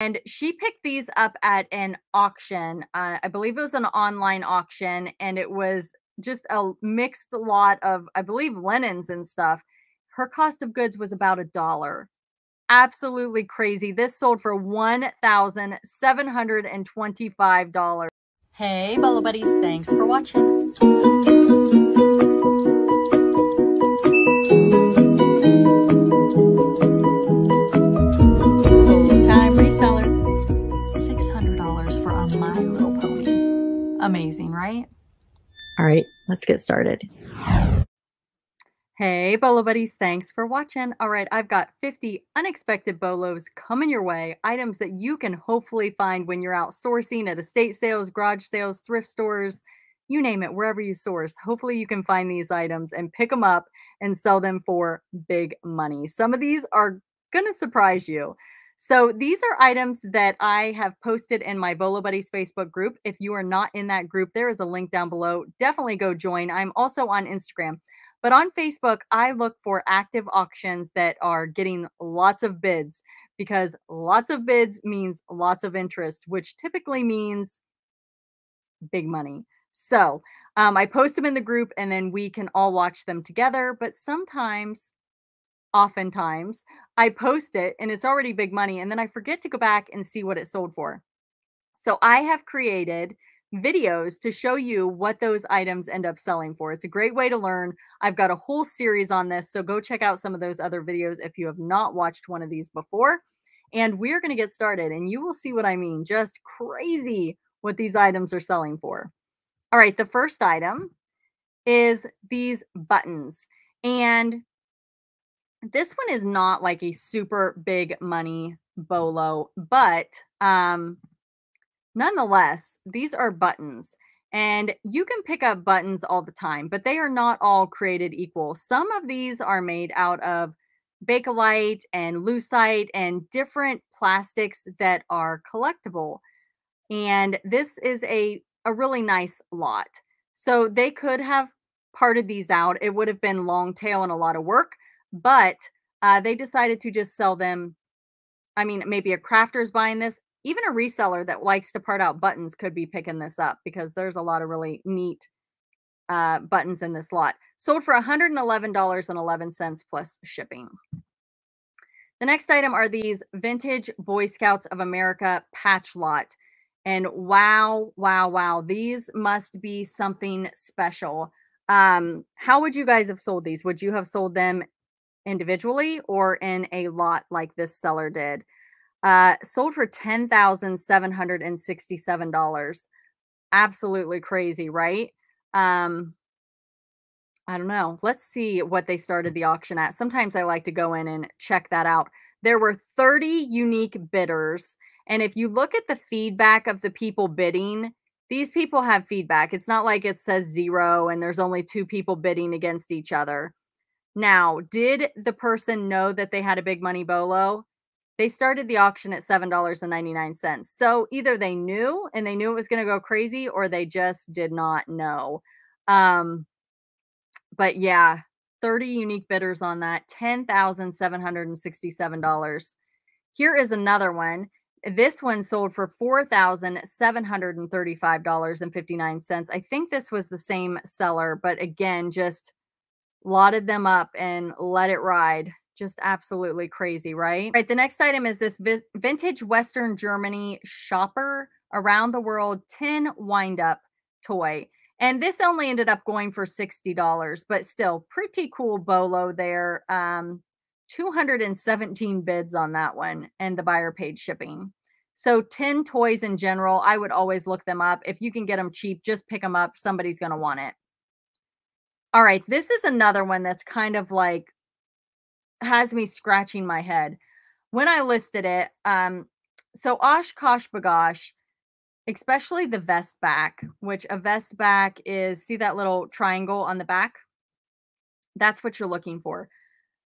And she picked these up at an auction. Uh, I believe it was an online auction, and it was just a mixed lot of, I believe, linens and stuff. Her cost of goods was about a dollar. Absolutely crazy. This sold for $1,725. Hey, Bolo Buddies, thanks for watching. Right? All right, let's get started. Hey, Bolo Buddies, thanks for watching. All right, I've got 50 unexpected bolos coming your way, items that you can hopefully find when you're out sourcing at estate sales, garage sales, thrift stores, you name it, wherever you source. Hopefully, you can find these items and pick them up and sell them for big money. Some of these are going to surprise you. So, these are items that I have posted in my Bolo Buddies Facebook group. If you are not in that group, there is a link down below. Definitely go join. I'm also on Instagram. But on Facebook, I look for active auctions that are getting lots of bids because lots of bids means lots of interest, which typically means big money. So um, I post them in the group and then we can all watch them together. But sometimes, oftentimes, I post it and it's already big money and then I forget to go back and see what it sold for. So I have created videos to show you what those items end up selling for. It's a great way to learn. I've got a whole series on this, so go check out some of those other videos if you have not watched one of these before. And we're going to get started, and you will see what I mean. Just crazy what these items are selling for. All right, the first item is these buttons. And this one is not like a super big money bolo, but um, Nonetheless, these are buttons and you can pick up buttons all the time, but they are not all created equal. Some of these are made out of Bakelite and Lucite and different plastics that are collectible. And this is a, a really nice lot. So they could have parted these out. It would have been long tail and a lot of work, but uh, they decided to just sell them. I mean, maybe a crafter's buying this even a reseller that likes to part out buttons could be picking this up because there's a lot of really neat uh, buttons in this lot. Sold for $111.11 plus shipping. The next item are these vintage Boy Scouts of America patch lot. And wow, wow, wow, these must be something special. Um, how would you guys have sold these? Would you have sold them individually or in a lot like this seller did? Uh, sold for $10,767. Absolutely crazy, right? Um, I don't know. Let's see what they started the auction at. Sometimes I like to go in and check that out. There were 30 unique bidders. And if you look at the feedback of the people bidding, these people have feedback. It's not like it says zero and there's only two people bidding against each other. Now, did the person know that they had a big money bolo? They started the auction at $7.99. So either they knew and they knew it was going to go crazy or they just did not know. Um, but yeah, 30 unique bidders on that, $10,767. Here is another one. This one sold for $4,735.59. I think this was the same seller, but again, just lotted them up and let it ride just absolutely crazy, right? Right. The next item is this vi- vintage Western Germany shopper around the world tin wind up toy. And this only ended up going for $60, but still pretty cool bolo there. Um, 217 bids on that one, and the buyer paid shipping. So, 10 toys in general, I would always look them up. If you can get them cheap, just pick them up. Somebody's going to want it. All right, this is another one that's kind of like has me scratching my head. When I listed it, um, so OshKosh B'gosh, especially the vest back, which a vest back is, see that little triangle on the back? That's what you're looking for.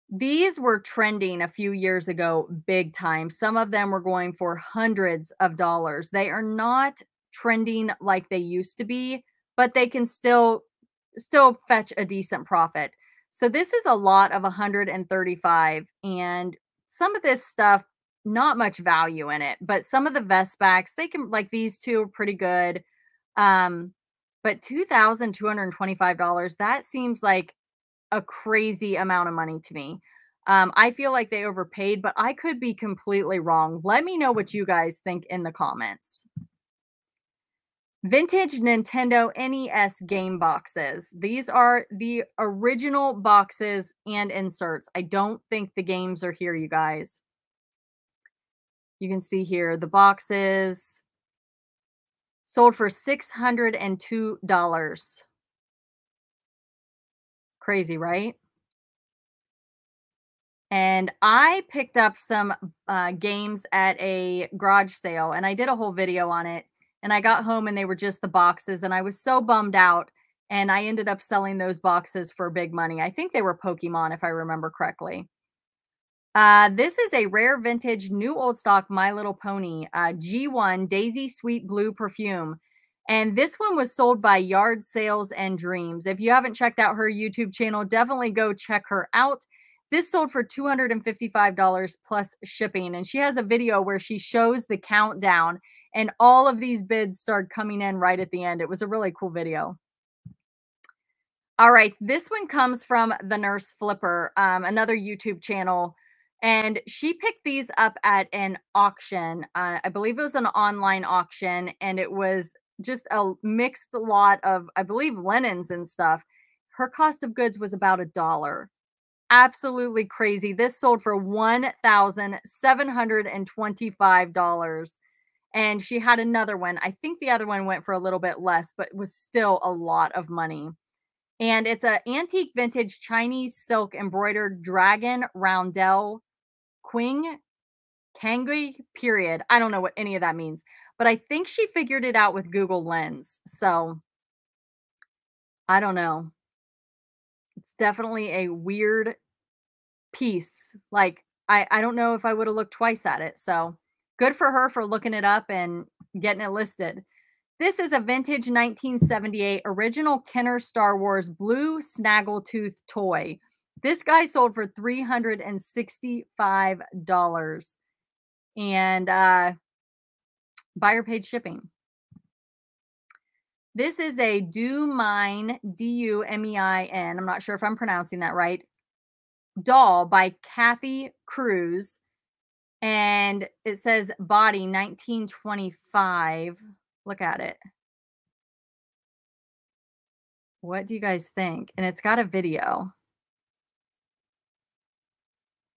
These were trending a few years ago, big time. Some of them were going for hundreds of dollars. They are not trending like they used to be, but they can still still fetch a decent profit. So this is a lot of 135 and some of this stuff not much value in it. But some of the vest backs, they can like these two are pretty good. Um, but $2,225, that seems like a crazy amount of money to me. Um, I feel like they overpaid, but I could be completely wrong. Let me know what you guys think in the comments. Vintage Nintendo NES game boxes. These are the original boxes and inserts. I don't think the games are here, you guys. You can see here the boxes sold for $602. Crazy, right? And I picked up some uh, games at a garage sale and I did a whole video on it. And I got home and they were just the boxes. And I was so bummed out. And I ended up selling those boxes for big money. I think they were Pokemon, if I remember correctly. Uh, this is a rare vintage new old stock My Little Pony uh, G1 Daisy Sweet Blue perfume. And this one was sold by Yard Sales and Dreams. If you haven't checked out her YouTube channel, definitely go check her out. This sold for $255 plus shipping. And she has a video where she shows the countdown and all of these bids start coming in right at the end. It was a really cool video. All right, this one comes from the Nurse Flipper, um, another YouTube channel and she picked these up at an auction. Uh, I believe it was an online auction, and it was just a mixed lot of, I believe, linens and stuff. Her cost of goods was about a dollar. Absolutely crazy. This sold for $1,725. And she had another one. I think the other one went for a little bit less, but was still a lot of money and it's an antique vintage Chinese silk embroidered dragon roundel Qing Kangui period. I don't know what any of that means, but I think she figured it out with Google Lens. So I don't know. It's definitely a weird piece. Like I I don't know if I would have looked twice at it. So good for her for looking it up and getting it listed. This is a vintage 1978 original Kenner Star Wars blue snaggletooth toy. This guy sold for $365 and uh, buyer paid shipping. This is a Do Mine, D U M E I N. I'm not sure if I'm pronouncing that right. Doll by Käthe Kruse. And it says body 1925. Look at it. What do you guys think? And it's got a video.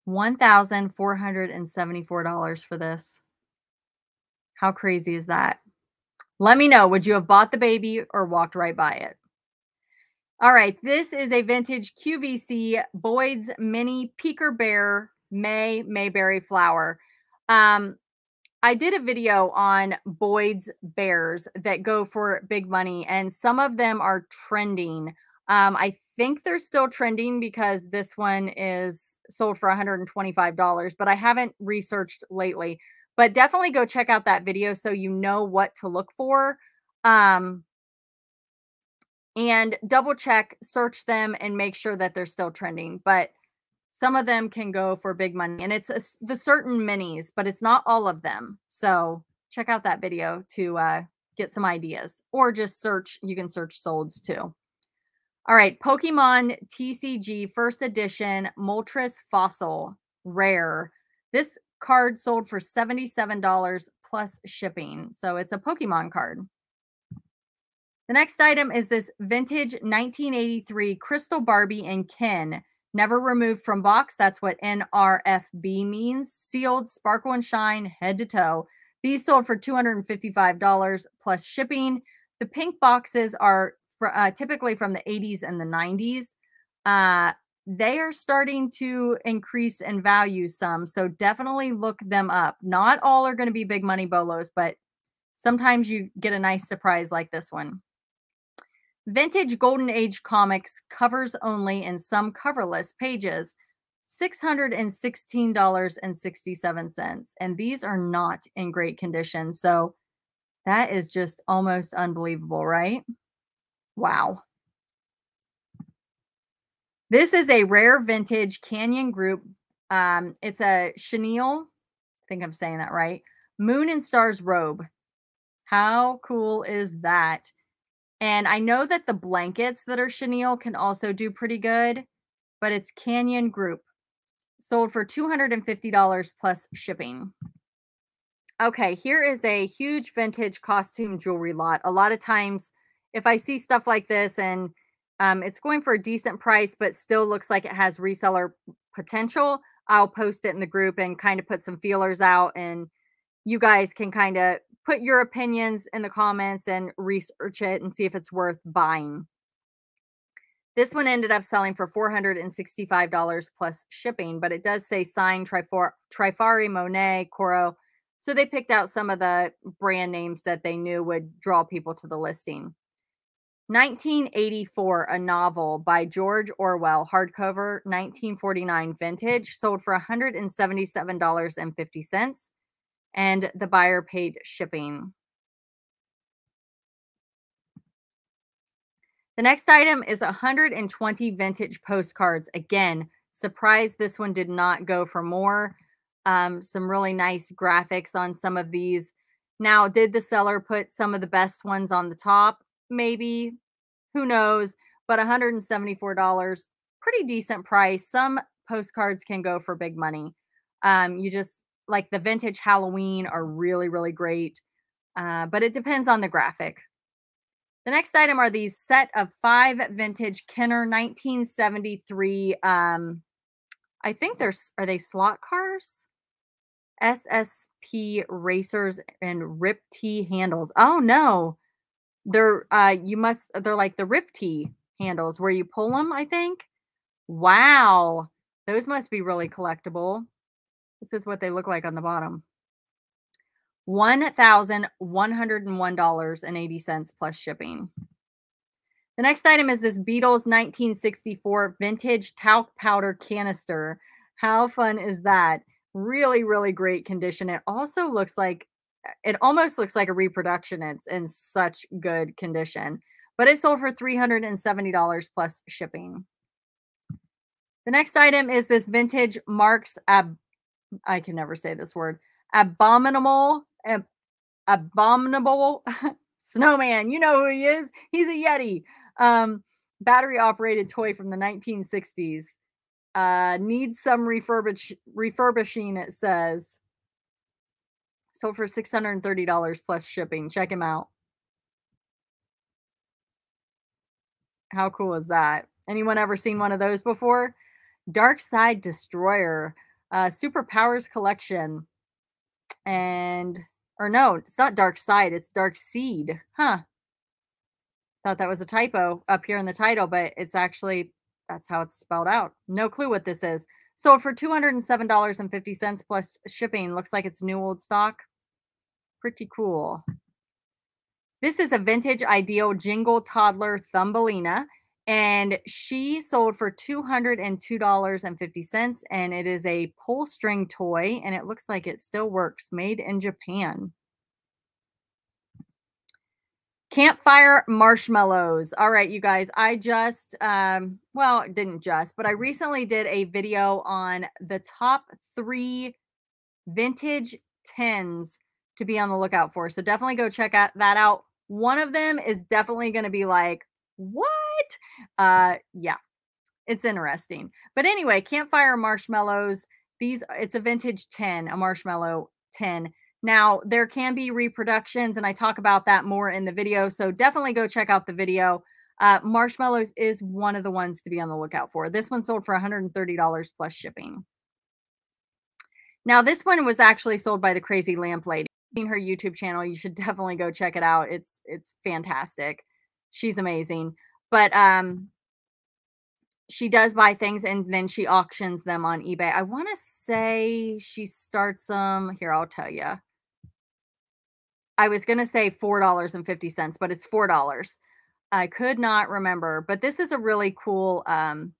$1,474 for this. How crazy is that? Let me know. Would you have bought the baby or walked right by it? All right. This is a vintage QVC Boyd's Mini Peaker Bear May Mayberry Flower. Um, I did a video on Boyd's bears that go for big money, and some of them are trending um, I think they're still trending because this one is sold for $125, but I haven't researched lately. But definitely go check out that video so you know what to look for. Um, and double check, search them, and make sure that they're still trending. But some of them can go for big money, and it's a, the certain minis, but it's not all of them. So check out that video to uh, get some ideas, or just search. You can search solds too. All right, Pokemon TCG First Edition Moltres Fossil Rare. This card sold for $77 plus shipping. So it's a Pokemon card. The next item is this vintage 1983 Crystal Barbie and Ken. Never removed from box. That's what NRFB means. Sealed, sparkle and shine, head to toe. These sold for $255 plus shipping. The pink boxes are uh, typically from the 80s and the 90s, uh, they are starting to increase in value some. So definitely look them up. Not all are going to be big money bolos, but sometimes you get a nice surprise like this one. Vintage Golden Age comics covers only and some coverless pages. $616.67. And these are not in great condition. So that is just almost unbelievable, right? Wow. This is a rare vintage Canyon Group. Um, it's a chenille I think I'm saying that right. Moon and Stars robe. How cool is that? And I know that the blankets that are chenille can also do pretty good, but it's Canyon Group. Sold for $250 plus shipping. Okay, here is a huge vintage costume jewelry lot. A lot of times, if I see stuff like this and um, it's going for a decent price, but still looks like it has reseller potential, I'll post it in the group and kind of put some feelers out. And you guys can kind of put your opinions in the comments and research it and see if it's worth buying. This one ended up selling for $465 plus shipping, but it does say signed Trifari, Monet, Coro. So they picked out some of the brand names that they knew would draw people to the listing. 1984, a novel by George Orwell, hardcover, 1949 vintage, sold for $177.50, and the buyer paid shipping. The next item is 120 vintage postcards. Again, surprised this one did not go for more. Um, some really nice graphics on some of these. Now, did the seller put some of the best ones on the top? Maybe. Who knows? But $174, pretty decent price. Some postcards can go for big money. Um, you just like the vintage Halloween are really, really great. Uh, but it depends on the graphic. The next item are these set of five vintage Kenner 1973. Um, I think there's are they slot cars? SSP racers and Rip T handles. Oh no, they're uh you must they're like the Rip T handles where you pull them. I think. Wow, those must be really collectible. This is what they look like on the bottom. $1,101.80 plus shipping. The next item is this Beatles 1964 vintage talc powder canister. How fun is that? Really, really great condition. It also looks like eh, it almost looks like a reproduction. It's in such good condition, but it sold for $370 plus shipping. The next item is this vintage Marx Ab I can never say this word. Abominable ab- abominable snowman. You know who he is. He's a Yeti. Um, battery operated toy from the 1960s. Uh, needs some refurbish refurbishing, it says. So for $630 plus shipping. Check him out. How cool is that? Anyone ever seen one of those before? Dark Side Destroyer, uh, Superpowers Collection. And or no, it's not dark side, it's Darkseid. Huh. Thought that was a typo up here in the title, but it's actually that's how it's spelled out. No clue what this is. Sold for $207.50 plus shipping. Looks like it's new old stock. Pretty cool. This is a vintage ideal jingle toddler Thumbelina and she sold for $202.50 and it is a pull string toy and it looks like it still works made in japan. Campfire marshmallows. All right you guys i just um well didn't just but i recently did a video on the top three vintage tins to be on the lookout for so definitely go check out that out. One of them is definitely going to be like what uh, yeah, it's interesting. But anyway, campfire marshmallows. These it's a vintage 10, a marshmallow 10. Now there can be reproductions, and I talk about that more in the video. So definitely go check out the video. Uh, marshmallows is one of the ones to be on the lookout for. This one sold for $130 plus shipping. Now this one was actually sold by the Crazy Lamp Lady. Her YouTube channel, you should definitely go check it out. It's it's fantastic. She's amazing. But um she does buy things and then she auctions them on eBay. I want to say she starts them here, I'll tell you. I was going to say $4.50, but it's $4. I could not remember, but this is a really cool um,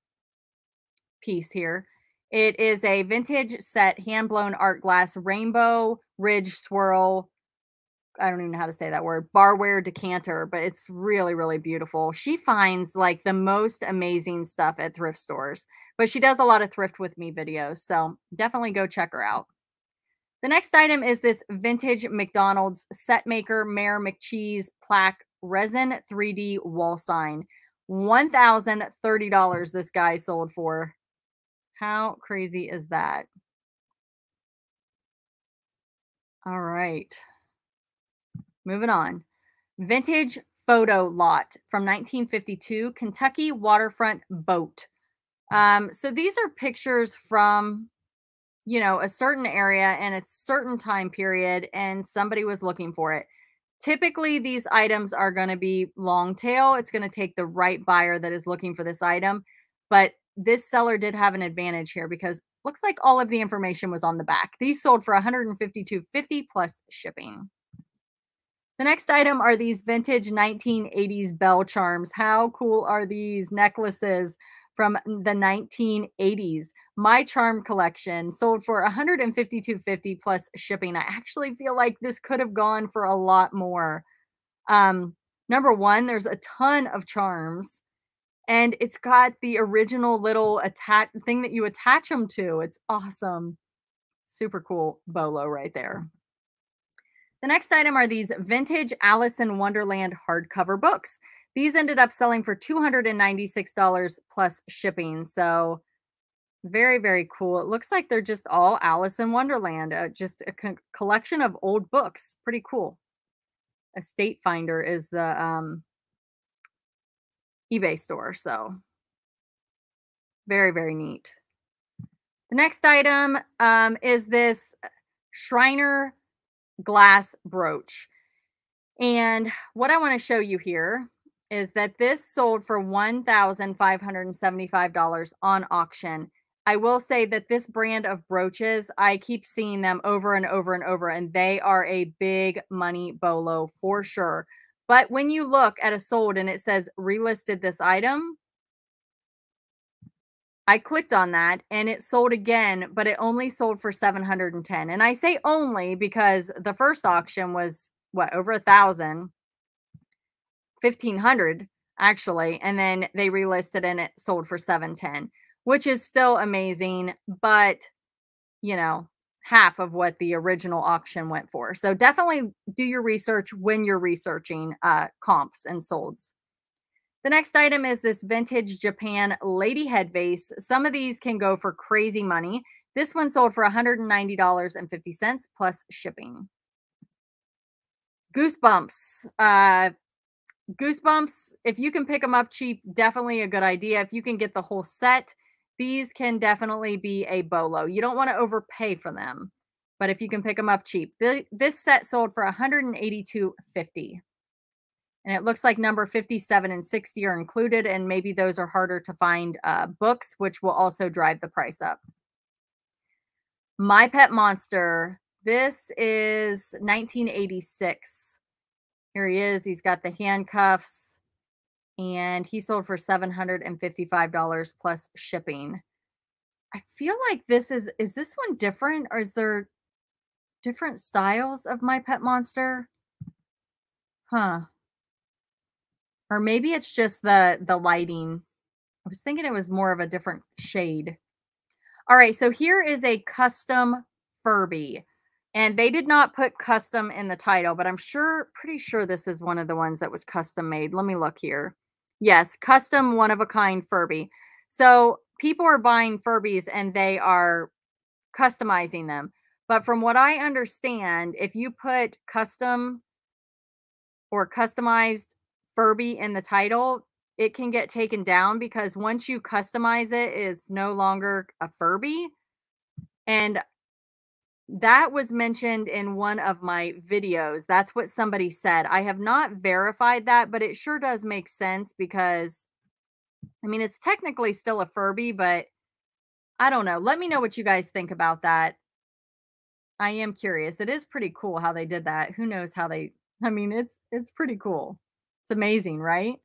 piece here. It is a vintage set hand blown art glass rainbow ridge swirl I don't even know how to say that word, barware decanter, but it's really, really beautiful. She finds like the most amazing stuff at thrift stores, but she does a lot of thrift with me videos. So definitely go check her out. The next item is this vintage McDonald's set maker Mayor McCheese plaque resin 3D wall sign. $1,030 this guy sold for. How crazy is that? All right. Moving on. Vintage photo lot from 1952, Kentucky waterfront boat. Um, so these are pictures from, you know, a certain area and a certain time period, and somebody was looking for it. Typically, these items are going to be long tail. It's going to take the right buyer that is looking for this item. But this seller did have an advantage here because looks like all of the information was on the back. These sold for 152.50 plus shipping. The next item are these vintage 1980s bell charms. How cool are these necklaces from the 1980s? My charm collection sold for 152.50 plus shipping. I actually feel like this could have gone for a lot more. Um, number one, there's a ton of charms and it's got the original little attach thing that you attach them to. It's awesome. Super cool bolo right there. The next item are these vintage Alice in Wonderland hardcover books. These ended up selling for $296 plus shipping. So very, very cool. It looks like they're just all Alice in Wonderland, uh, just a co collection of old books. Pretty cool. Estate Finder is the um, eBay store. So very, very neat. The next item um, is this Shriner glass brooch. And what I want to show you here is that this sold for $1,575 on auction. I will say that this brand of brooches, I keep seeing them over and over and over, and they are a big money bolo for sure. But when you look at a sold and it says relisted this item, I clicked on that and it sold again, but it only sold for 710. And I say only because the first auction was what over a thousand, 1500 actually. And then they relisted and it sold for 710, which is still amazing, but you know, half of what the original auction went for. So definitely do your research when you're researching uh, comps and solds. The next item is this vintage Japan lady head vase. Some of these can go for crazy money. This one sold for $190.50 plus shipping. Goosebumps. Uh, Goosebumps, if you can pick them up cheap, definitely a good idea. If you can get the whole set, these can definitely be a bolo. You don't want to overpay for them, but if you can pick them up cheap, the, this set sold for 182.50, and it looks like number 57 and 60 are included, and maybe those are harder to find uh, books, which will also drive the price up. My Pet Monster. This is 1986. Here he is. He's got the handcuffs and he sold for $755 plus shipping. I feel like this is is this one different or is there different styles of my pet monster? Huh. Or maybe it's just the the lighting. I was thinking it was more of a different shade. All right, so here is a custom Furby. And they did not put custom in the title, but I'm sure pretty sure this is one of the ones that was custom made. Let me look here. Yes, custom one of a kind Furby. So people are buying Furbies and they are customizing them. But from what I understand, if you put custom or customized Furby in the title, it can get taken down because once you customize it, it's no longer a Furby. And that was mentioned in one of my videos. That's what somebody said. I have not verified that, but it sure does make sense because I mean, it's technically still a Furby, but I don't know. Let me know what you guys think about that. I am curious. It is pretty cool how they did that. Who knows how they I mean, it's it's pretty cool. It's amazing, right?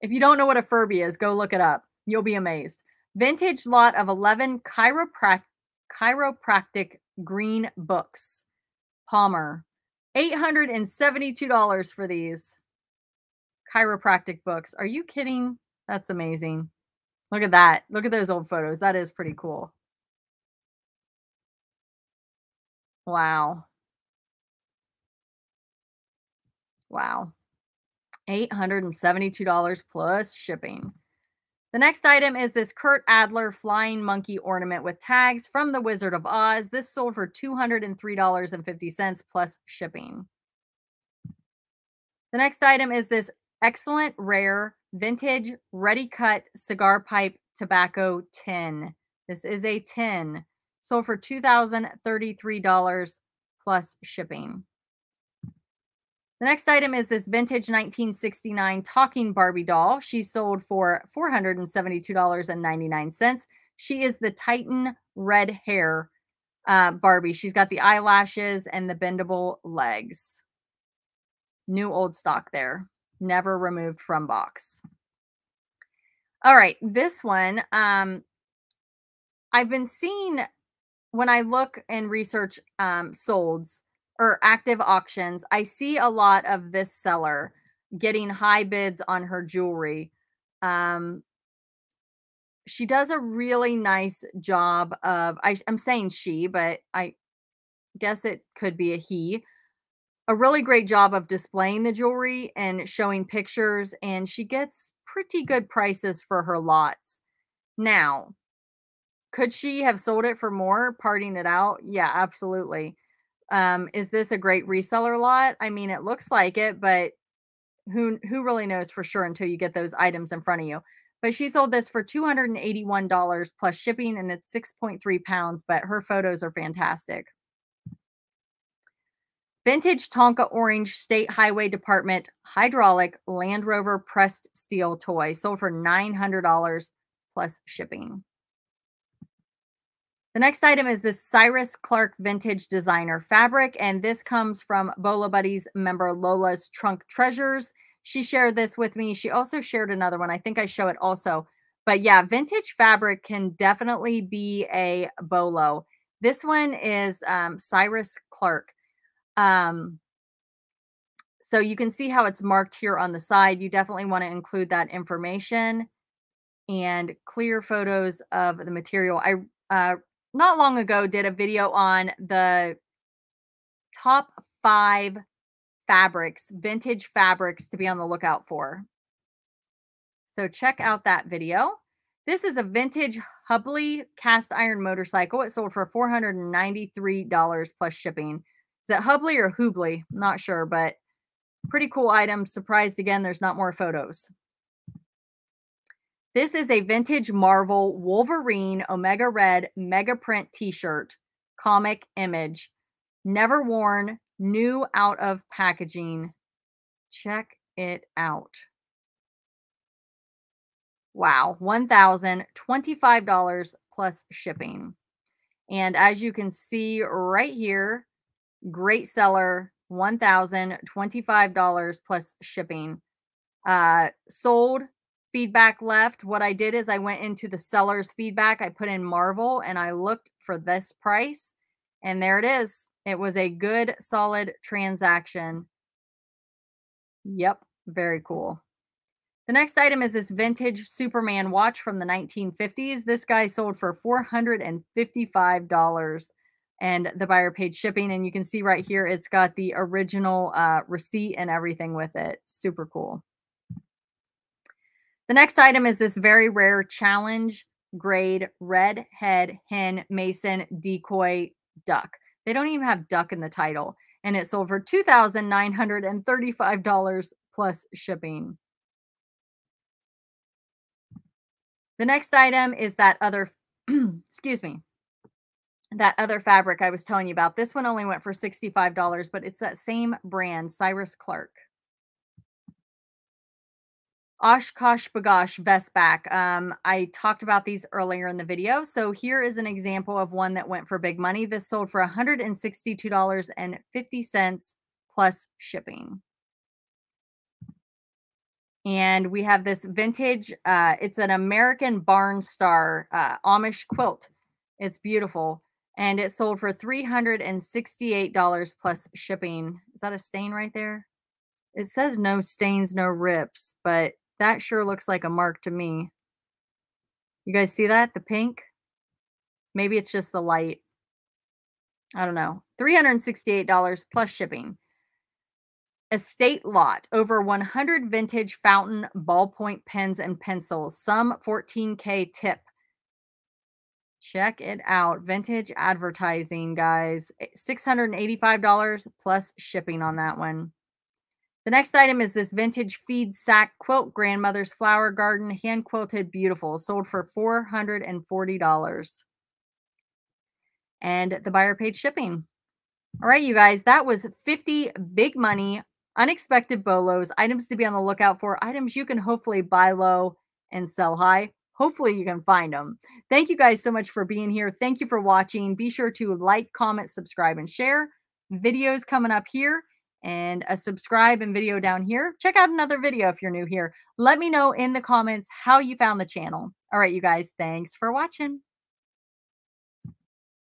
If you don't know what a Furby is, go look it up. You'll be amazed. Vintage lot of 11 chiropractic Chiropractic Green Books. Palmer. $872 for these chiropractic books. Are you kidding? That's amazing. Look at that. Look at those old photos. That is pretty cool. Wow. Wow. $872 plus shipping. The next item is this Kurt Adler flying monkey ornament with tags from the Wizard of Oz. This sold for $203.50 plus shipping. The next item is this excellent rare vintage ready cut cigar pipe tobacco tin. This is a tin sold for $2,033 plus shipping. The next item is this vintage 1969 talking Barbie doll. She sold for $472.99. She is the Titan red hair uh, Barbie. She's got the eyelashes and the bendable legs. New old stock there. Never removed from box. All right, this one um I've been seeing when I look and research um solds or active auctions, I see a lot of this seller getting high bids on her jewelry. Um, she does a really nice job of, I, I'm saying she, but I guess it could be a he. A really great job of displaying the jewelry and showing pictures, and she gets pretty good prices for her lots. Now, could she have sold it for more, parting it out? Yeah, absolutely. Um, is this a great reseller lot? I mean, it looks like it, but who who really knows for sure until you get those items in front of you. But she sold this for $281 plus shipping and it's 6.3 pounds, but her photos are fantastic. Vintage Tonka Orange State Highway Department hydraulic Land Rover pressed steel toy sold for $900 plus shipping. The next item is this Cyrus Clark Vintage Designer Fabric, and this comes from Bolo Buddies member Lola's Trunk Treasures. She shared this with me. She also shared another one. I think I show it also. But yeah, vintage fabric can definitely be a bolo. This one is um, Cyrus Clark. Um, so you can see how it's marked here on the side. You definitely want to include that information and clear photos of the material. I uh, not long ago did a video on the top five fabrics, vintage fabrics to be on the lookout for. So check out that video. This is a vintage Hubley cast iron motorcycle. It sold for $493 plus shipping. Is it Hubley or Hubley? Not sure, but pretty cool item. Surprised again, there's not more photos. This is a vintage Marvel Wolverine Omega Red Mega Print t shirt, comic image. Never worn, new out of packaging. Check it out. Wow, $1,025 plus shipping. And as you can see right here, great seller, $1,025 plus shipping. Uh, sold feedback left, what I did is I went into the seller's feedback. I put in Marvel and I looked for this price. And there it is. It was a good, solid transaction. Yep, very cool. The next item is this vintage Superman watch from the 1950s. This guy sold for $455 and the buyer paid shipping. And you can see right here, it's got the original uh, receipt and everything with it. Super cool. The next item is this very rare challenge grade red head hen mason decoy duck. They don't even have duck in the title, and it sold for $2,935 plus shipping. The next item is that other, excuse me, that other fabric I was telling you about. This one only went for $65, but it's that same brand, Cyrus Clark. OshKosh B'gosh Vestback. Um, I talked about these earlier in the video. So here is an example of one that went for big money. This sold for $162.50 plus shipping. And we have this vintage, uh, it's an American Barn Star uh, Amish quilt. It's beautiful. And it sold for $368 plus shipping. Is that a stain right there? It says no stains, no rips, but that sure looks like a mark to me. You guys see that? The pink? Maybe it's just the light. I don't know, $368 plus shipping. Estate lot, over 100 vintage fountain ballpoint pens and pencils, some 14K tip. Check it out. Vintage advertising, guys. Eh, $685 plus shipping on that one. The next item is this vintage feed sack quilt grandmother's flower garden hand quilted beautiful sold for $440 and the buyer paid shipping. All right you guys that was 50 big money unexpected bolos items to be on the lookout for items you can hopefully buy low and sell high. Hopefully you can find them thank you guys so much for being here. Thank you for watching. Be sure to like comment subscribe and share. Videos coming up here and a subscribe and video down here. Check out another video if you're new here. Let me know in the comments how you found the channel. All right, you guys, thanks for watching.